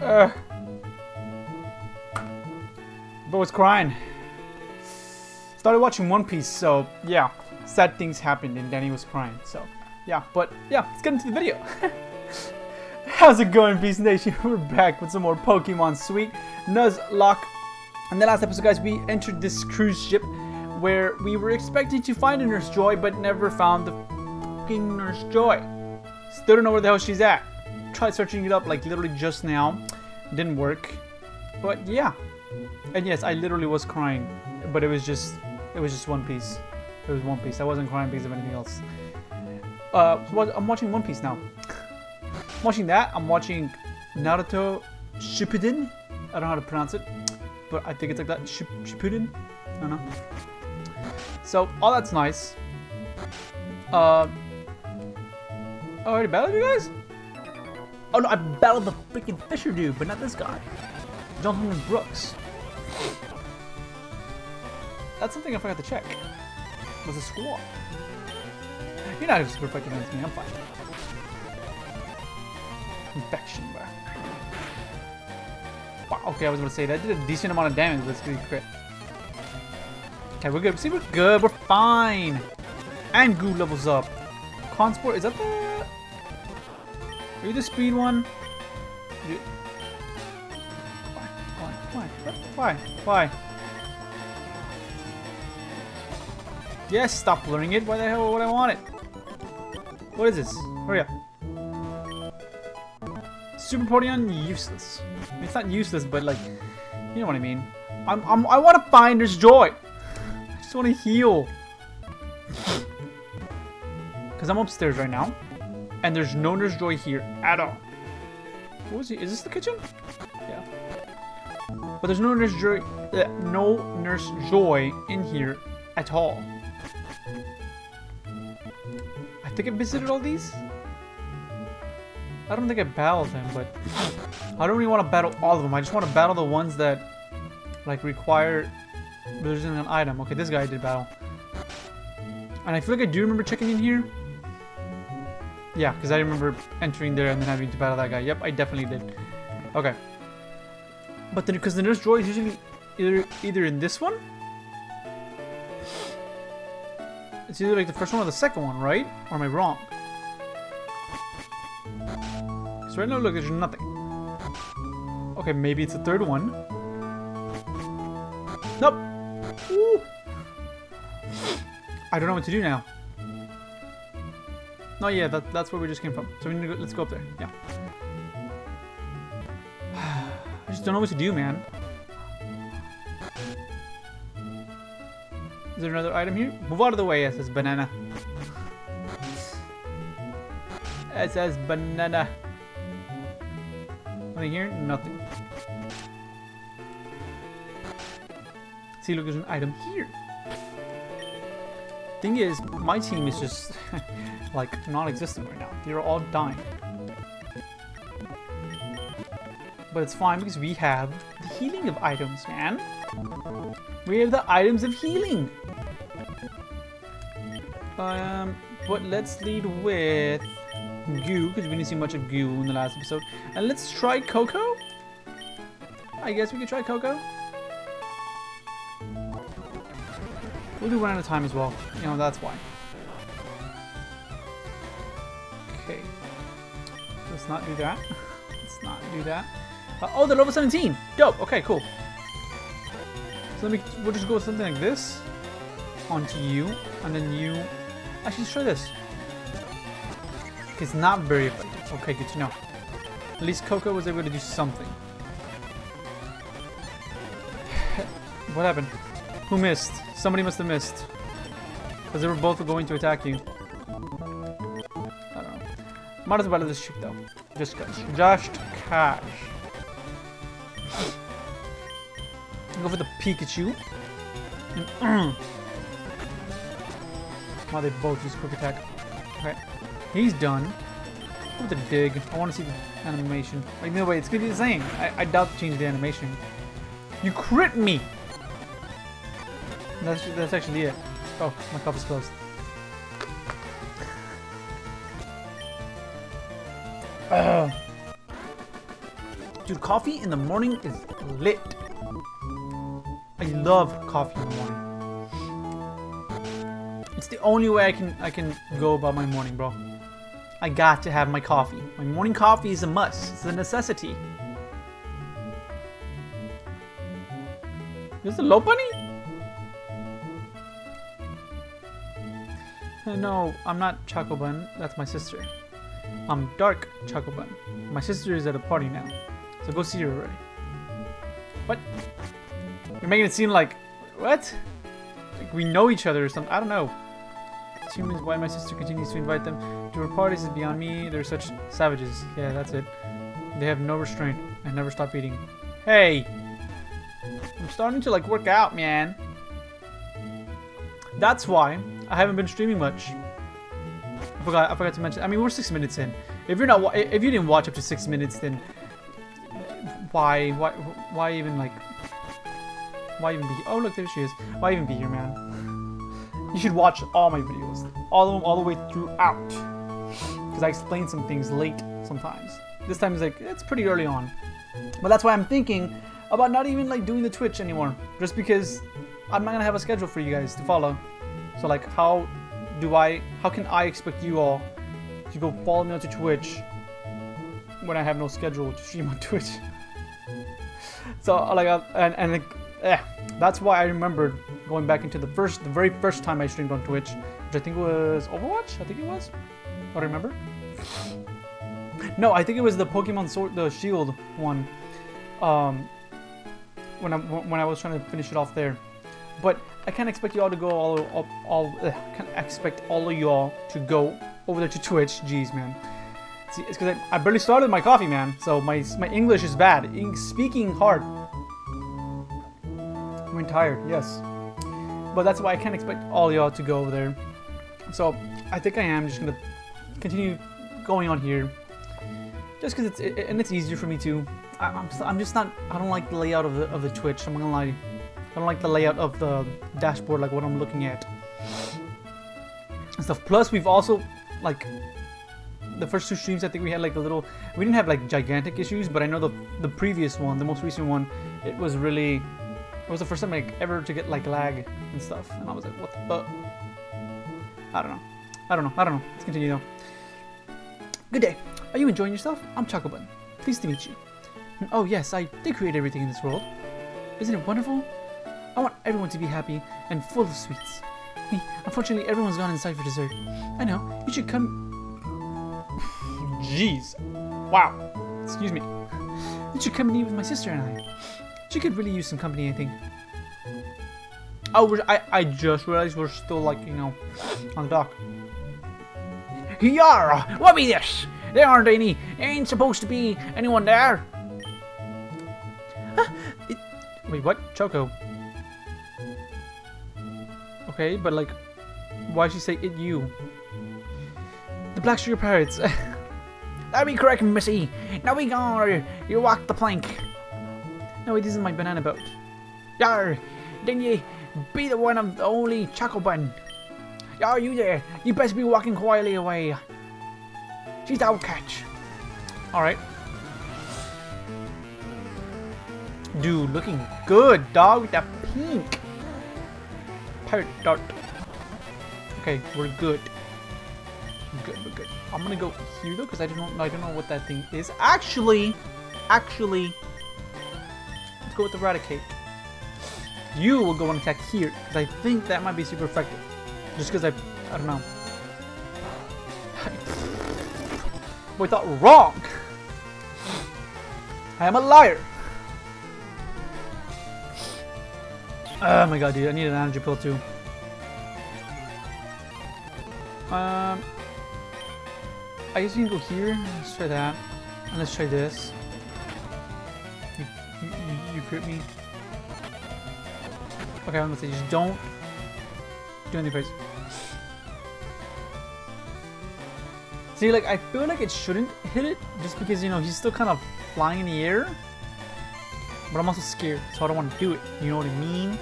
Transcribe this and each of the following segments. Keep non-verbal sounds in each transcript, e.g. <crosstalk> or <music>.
Uh, but was crying. Started watching One Piece, so yeah, sad things happened and Danny was crying. So yeah, but yeah, let's get into the video. <laughs> How's it going, Beast Nation? <laughs> We're back with some more Pokemon Sweet Nuzlocke. In the last episode, guys, we entered this cruise ship where we were expecting to find a Nurse Joy, but never found the fucking Nurse Joy. Still don't know where the hell she's at. Tried searching it up like literally just now. Didn't work. But yeah. And yes, I literally was crying. But it was just it was just One Piece. It was One Piece. I wasn't crying because of anything else. Uh, I'm watching One Piece now. I'm watching that. I'm watching Naruto Shippuden. I don't know how to pronounce it, but I think it's like that. Ship Shippuden. I don't know. So all that's nice. Uh, already battled you guys? Oh no, I battled the freaking Fisher dude, but not this guy. Jonathan Brooks. That's something I forgot to check. Was a squad. You're not just perfect against me, I'm fine. Infection, bro. Wow, okay, I was gonna say that did a decent amount of damage, but it's gonna crit. Okay, we're good. See, we're good. We're fine. And Goo levels up. Consport, is that the... Are you the speed one? You... Why? Why? Why? Why? Why? Yes, stop blurring it. Why the hell would I want it? What is this? Hurry up. Super Potion useless. It's not useless, but like, you know what I mean. I'm, I'm I want to find Nurse Joy. I just want to heal. Because I'm upstairs right now. And there's no Nurse Joy here at all. What was he? Is this the kitchen? Yeah. But there's no Nurse Joy, uh, no Nurse Joy in here at all. I think I visited all these. I don't think I battled them, but I don't really want to battle all of them. I just want to battle the ones that like require there's an item. Okay, this guy did battle. And I feel like I do remember checking in here. Yeah, because I remember entering there and then having to battle that guy. Yep, I definitely did. Okay. But then, because the Nurse Joy is usually either either in this one. It's either like the first one or the second one, right? Or am I wrong? So right now, look, there's nothing. Okay, maybe it's the third one. Nope. Ooh. I don't know what to do now. No, yeah, that, that's where we just came from. So we need to go, let's go up there. Yeah. <sighs> I just don't know what to do, man. Is there another item here? Move out of the way, it says banana. It says banana. Nothing here? Nothing. See, look, there's an item here. Thing is, my team is just <laughs> like non-existent right now. They're all dying. But it's fine because we have the healing of items, man. We have the items of healing. Um, but let's lead with Goo, because we didn't see much of Goo in the last episode. And let's try Koko? I guess we could try Koko. We'll do one at a time as well. You know, that's why. Okay. Let's not do that. <laughs> Let's not do that. Uh, oh, they're level 17! Dope! Okay, cool. So let me, we'll just go with something like this. Onto you, and then you... Actually, let's try this. It's not very effective. Okay, good to know. At least Coco was able to do something. <laughs> what happened? Who missed? Somebody must have missed. Because they were both going to attack you. I don't know. Might as well this shoot though. Just cause. Just cash. Go for the Pikachu. And, Wow, they both use quick attack. Okay. He's done. With the dig. I want to see the animation. Like, no way, it's gonna be the same. I, I doubt to change the animation. You crit me! That's, that's actually it. Oh, my cup is closed. Uh. Dude, coffee in the morning is lit. I love coffee in the morning. It's the only way I can I can go about my morning, bro. I got to have my coffee. My morning coffee is a must. It's a necessity. Is the low bunny? <laughs> no, I'm not Choco Bun. That's my sister. I'm Dark Choco Bun. My sister is at a party now, so go see her already. What? You're making it seem like what? Like we know each other or something. I don't know. Humans, why my sister continues to invite them to her parties is beyond me. They're such savages. Yeah, that's it. They have no restraint and never stop eating. Hey! I'm starting to like work out, man. That's why I haven't been streaming much. I forgot. I forgot to mention. I mean, we're six minutes in. If you're not, if you didn't watch up to six minutes, then why, why, why even like, why even be? Oh, look, there she is. Why even be here, man? You should watch all my videos, all of them, all the way throughout, because I explain some things late sometimes. This time is like it's pretty early on, but that's why I'm thinking about not even like doing the Twitch anymore, just because I'm not gonna have a schedule for you guys to follow. So like, how do I? How can I expect you all to go follow me onto Twitch when I have no schedule to stream on <laughs> Twitch? so like, uh, and and like, eh, that's why I remembered going back into the first, the very first time I streamed on Twitch, which I think was Overwatch. I think it was. I remember. No, I think it was the Pokemon Sword, the Shield one. Um, when I when I was trying to finish it off there, but I can't expect you all to go all all, all can't expect all of y'all to go over there to Twitch. Jeez, man. See, it's because I, I barely started my coffee, man. So my my English is bad. In speaking hard. I'm tired. Yes, but that's why I can't expect all y'all to go over there. So I think I am just gonna continue going on here, just because it's it, and it's easier for me to. I, I'm s- I'm just not. I don't like the layout of the of the Twitch. I'm gonna lie. I don't like the layout of the dashboard, like what I'm looking at. And stuff. Plus, we've also like the first two streams. I think we had like a little. We didn't have like gigantic issues, but I know the the previous one, the most recent one, it was really. It was the first time like ever to get like lag and stuff, and I was like, what the fuck? I don't know. I don't know. I don't know. Let's continue though. Good day. Are you enjoying yourself? I'm Chocobun. Pleased to meet you. Oh yes, I did create everything in this world. Isn't it wonderful? I want everyone to be happy and full of sweets. Unfortunately, everyone's gone inside for dessert. I know. You should come. Jeez. Wow. Excuse me. You should come and eat with my sister and I. She could really use some company, I think. Oh, I, I just realized we're still, like, you know, on the dock. Yara! What be this? There aren't any. There ain't supposed to be anyone there. Wait, what? Choco. Okay, but, like, why she say it you? The Black Sugar Pirates. <laughs> that be correct, missy. Now we or you walk the plank. No, it isn't my banana boat. Yar, then ye be the one of the only Choco Bun. Yar, you there? You best be walking quietly away. She's out catch. Alright. Dude, looking good, dog, with that pink. Pirate dart. Okay, we're good. Good, we're good. I'm gonna go here though, because I don't know I don't know what that thing is. Actually, actually, let's go with Eradicate. You will go and attack here, because I think that might be super effective. Just because I, I don't know. <laughs> We thought wrong. I am a liar. Oh my god, dude, I need an energy pill too. Um, I guess you can go here. Let's try that. And let's try this. You, you, you, crit me. Okay, I'm gonna say just don't do anything crazy. See, like, I feel like it shouldn't hit it just because, you know, he's still kind of flying in the air. But I'm also scared, so I don't want to do it. You know what I mean?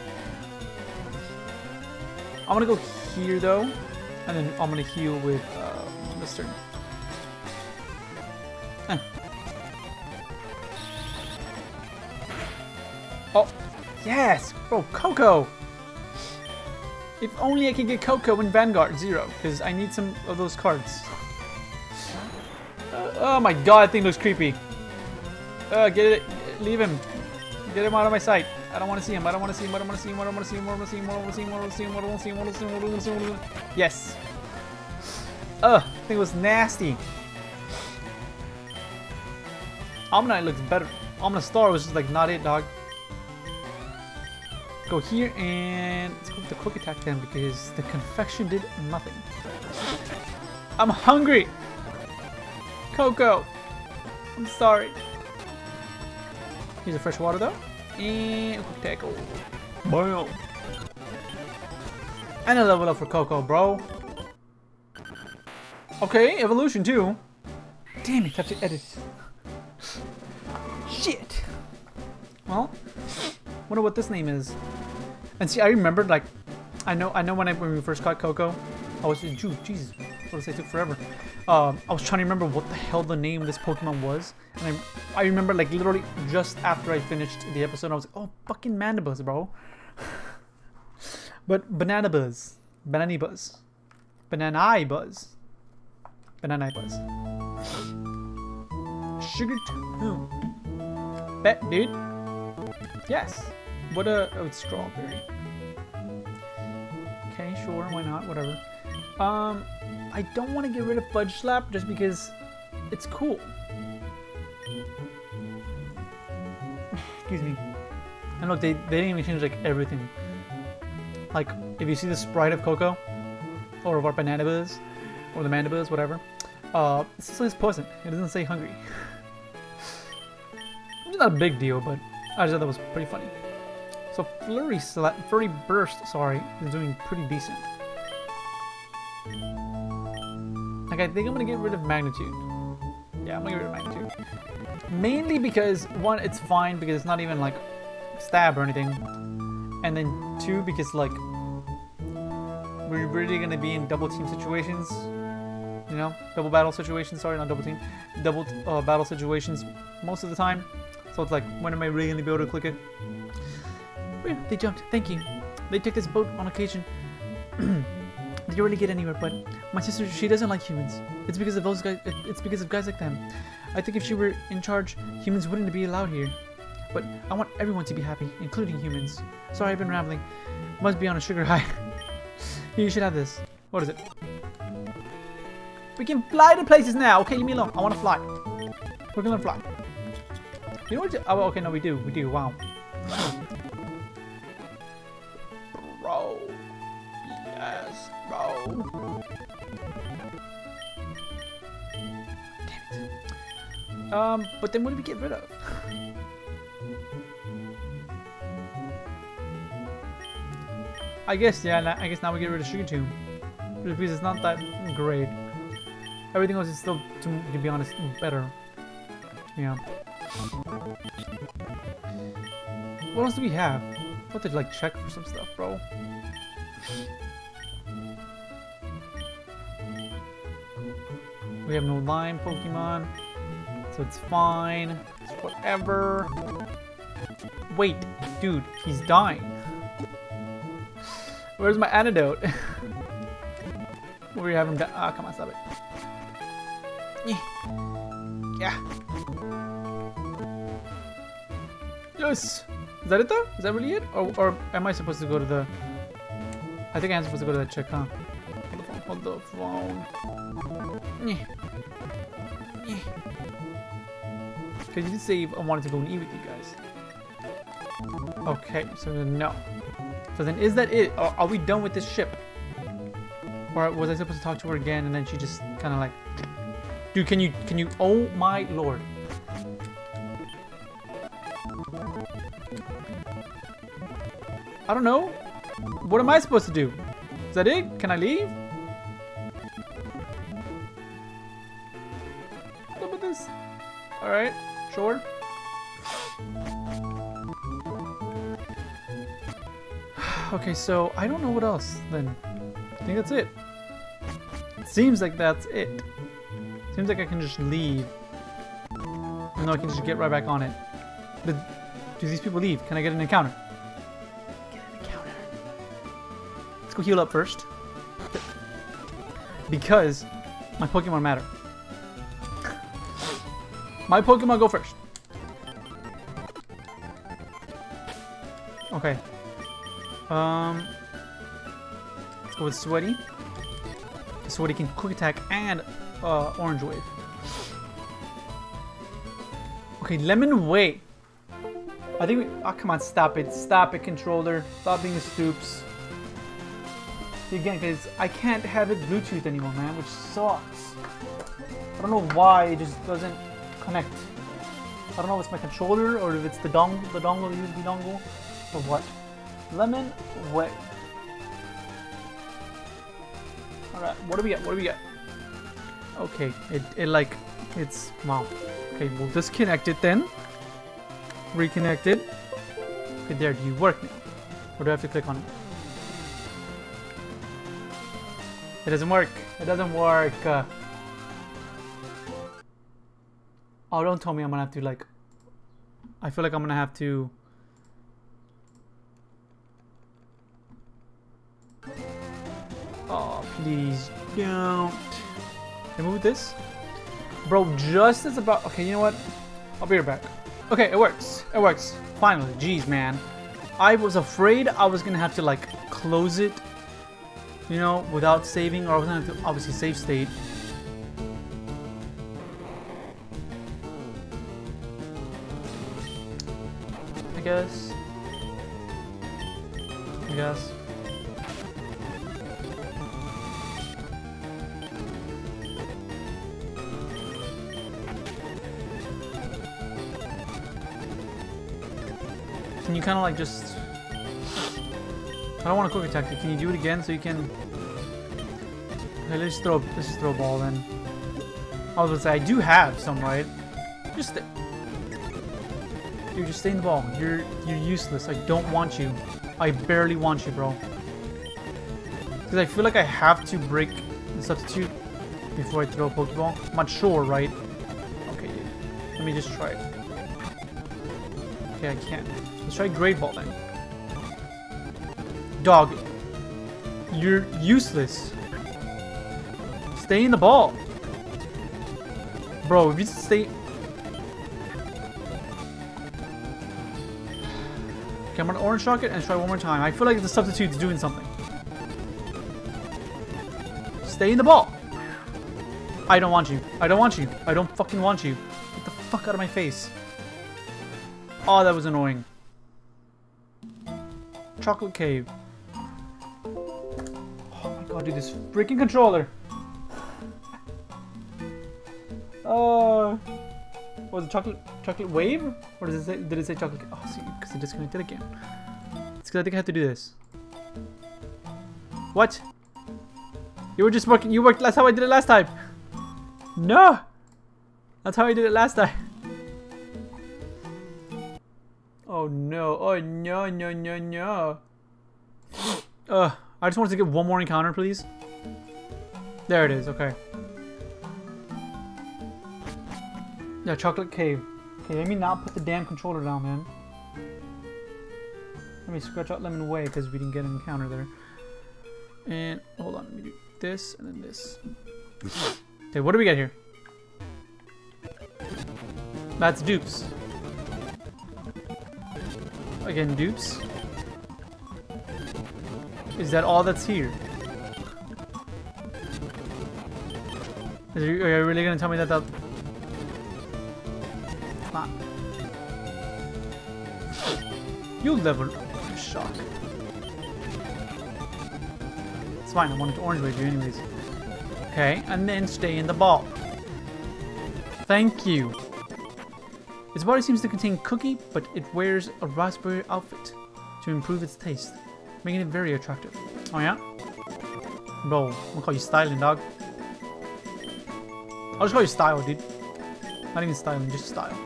I'm gonna go here, though. And then I'm gonna heal with uh, this turn. Eh. Oh, yes! Bro, Coco! If only I could get Coco in Vanguard Zero, because I need some of those cards. Uh, oh my god, that thing looks creepy. Uh, get it, leave him. Get him out of my sight. I don't want to see him. I don't want to see him. I don't want to see him. I don't want to see him. I don't want to see him. I don't want to see him. I don't want to see him. I don't want to see him. I don't want to see him. Yes. Ugh, it was nasty. Omni looks better. Omni Star was just like not it, dog. Go here and let's go with the quick attack then because the confection did nothing. I'm hungry. Coco. I'm sorry. Here's a fresh water though. And quick tackle. Bam. And a level up for Coco, bro. Okay, evolution too. Damn it, have to edit. Shit. Well, wonder what this name is. And see, I remembered like, I know, I know when I when we first caught Coco, I was just, Jesus, I say? Took forever. Um, I was trying to remember what the hell the name of this Pokemon was, and I, I remember like literally just after I finished the episode, I was like, oh, fucking Mandibuzz, bro. <laughs> but Banana Buzz, Banana Buzz, Banana Buzz, Banana Buzz. Sugar Tomb. Bet, dude. Yes. What a oh, it's strawberry. Okay, sure, why not? Whatever. Um, I don't want to get rid of Fudge Slap just because it's cool. Excuse me. And look, they, they didn't even change like everything. Like, if you see the sprite of Coco, or of our Banana Buzz, or the Mandibuzz, whatever, uh, it says poison. It doesn't say hungry. it's <laughs> not a big deal, but I just thought that was pretty funny. So Flurry, Slap, Flurry Burst, sorry, is doing pretty decent. Like, I think I'm gonna get rid of Magnitude. Yeah, I'm gonna get rid of Magnitude. Mainly because, one, it's fine because it's not even, like, stab or anything. And then, two, because, like, we're really gonna be in double team situations. You know? Double battle situations, sorry, not double team. Double uh, battle situations most of the time. So it's like, when am I really gonna be able to click it? They jumped. Thank you. They took this boat on occasion. <clears throat> Did you really get anywhere, but my sister, she doesn't like humans. It's because of those guys. It's because of guys like them. I think if she were in charge, humans wouldn't be allowed here. But I want everyone to be happy, including humans. Sorry, I've been rambling. Must be on a sugar high. <laughs> you should have this. What is it? We can fly to places now. Okay, leave me alone. I want to fly. We're gonna fly. You know what? Oh, okay, no, we do. We do. Wow. Um, but then what do we get rid of? I guess, yeah, I guess now we get rid of Sugar Tomb. Because it's not that great. Everything else is still, to, to be honest, better. Yeah. What else do we have? What to like check for some stuff, bro. We have no Lime Pokemon. So it's fine. It's whatever. Wait, dude, he's dying. Where's my antidote? You have him Ah, come on, stop it. Yeah. Yes! Is that it though? Is that really it? Or, or am I supposed to go to the... I think I'm supposed to go to the check, huh? Hold the phone. Hold the phone. Because you did say I wanted to go and eat with you guys. Okay, so no. So then is that it? Are we done with this ship? Or was I supposed to talk to her again and then she just kind of like... Dude, can you, can you, oh my lord. I don't know. What am I supposed to do? Is that it? Can I leave? Sure. <sighs> okay, so I don't know what else then. I think that's it. It seems like that's it. Seems like I can just leave. And I can just get right back on it. But Do these people leave? Can I get an encounter? Get an encounter. Let's go heal up first. Because my Pokemon matter. My Pokemon go first. Okay. Um, let's go with Sweaty. Sweaty can Quick Attack and uh, Orange Wave. Okay, Lemon Way. I think we... Oh, come on, stop it. Stop it, controller. Stop being stoops. Again, because I can't have it Bluetooth anymore, man, which sucks. I don't know why it just doesn't connect. I don't know if it's my controller or if it's the dongle, the dongle, the USB dongle, or what. Lemon Way. Alright, what do we get? What do we get? Okay, it, it like, it's, wow. Okay, we'll disconnect it then. Reconnect it. Okay, there, do you work now? Or do I have to click on it? It doesn't work. It doesn't work. Uh, oh, don't tell me I'm gonna have to like... I feel like I'm gonna have to... Oh, please don't. Can I move this? Bro, just as about... Okay, you know what? I'll be right back. Okay, it works. It works. Finally. Jeez, man. I was afraid I was gonna have to, like, close it, you know, without saving, or I was gonna have to, obviously, save state. Guess. I guess. Can you kind of like just... I don't want to quick attack you. Can you do it again so you can... Okay, let's just throw, let's just throw a ball then. I was gonna say, I do have some, right? Just. Dude, just stay in the ball. You're, you're useless. I don't want you. I barely want you, bro. Because I feel like I have to break the substitute before I throw a Pokeball. I'm not sure, right? Okay, let me just try it. Okay, I can't. Let's try Great Ball then. Dog, you're useless. Stay in the ball. Bro, if you stay... I'm gonna Orange Shock it and try one more time. I feel like the substitute's doing something. Stay in the ball. I don't want you. I don't want you. I don't fucking want you. Get the fuck out of my face. Oh, that was annoying. Chocolate Cave. Oh my god, dude, this freaking controller. Oh. Was it chocolate chocolate wave? Or does it say did it say chocolate Oh see because it disconnected again. It's cause I think I have to do this. What? You were just working you worked that's how I did it last time. No! That's how I did it last time. Oh no, oh no, no, no, no. Uh, I just wanted to get one more encounter, please. There it is, okay. Yeah, Chocolate Cave. Okay, let me not put the damn controller down, man. Let me scratch out Lemon Way because we didn't get an encounter there. And, hold on, let me do this and then this. Okay, what do we got here? That's dupes. Again, dupes. Is that all that's here? Is are you really gonna tell me that that... You level... Shock. It's fine, I wanted to orange wave you anyways. Okay, and then stay in the ball. Thank you. Its body seems to contain cookie, but it wears a raspberry outfit to improve its taste, making it very attractive. Oh yeah? Bro, gonna call you styling, dog. I'll just call you style, dude. Not even styling, just. Style,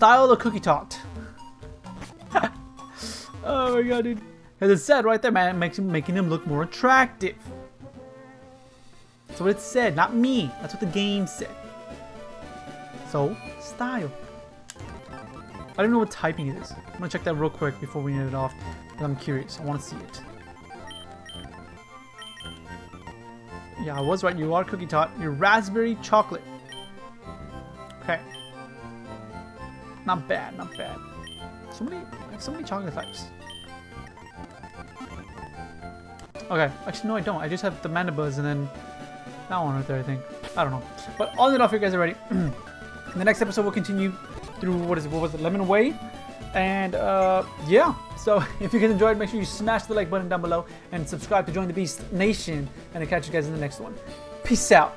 style the cookie tot. <laughs> oh my god, dude. As it said right there, man, it makes him making him look more attractive. That's what it said, not me. That's what the game said. So, style. I don't know what typing it is. I'm gonna check that real quick before we end it off. I'm curious. I want to see it. Yeah, I was right. You are cookie tot. You're raspberry chocolate. Not bad, not bad. So many, so many chocolate types. Okay, actually no I don't. I just have the Mandibuzz and then that one right there I think. I don't know. But all in all, if you guys are ready, <clears throat> the next episode we'll continue through, what is it, what was it, Lemon Way? And uh, yeah, so <laughs> if you guys enjoyed, make sure you smash the like button down below and subscribe to join the Beast Nation. And I'll catch you guys in the next one. Peace out.